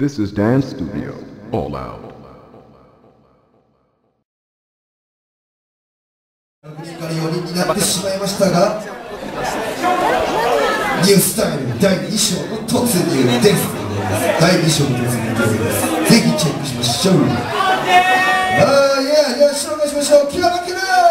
This is Dance Studio, all out. から4人になってしまいましたがニュースタイル第2章の突入です。第2章の突入です。ぜひチェックしましょう。あーいやじゃあ紹介しましょうキララキラ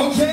Okay.